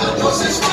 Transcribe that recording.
Deus